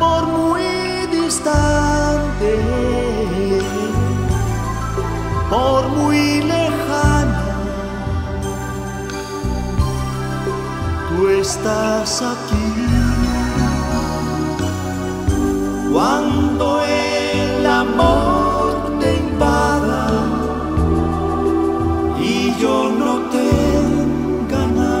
por muy distante, por muy lejana. Tú estás aquí cuando el amor te invada y yo no tenga nada.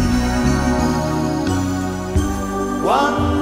Cuando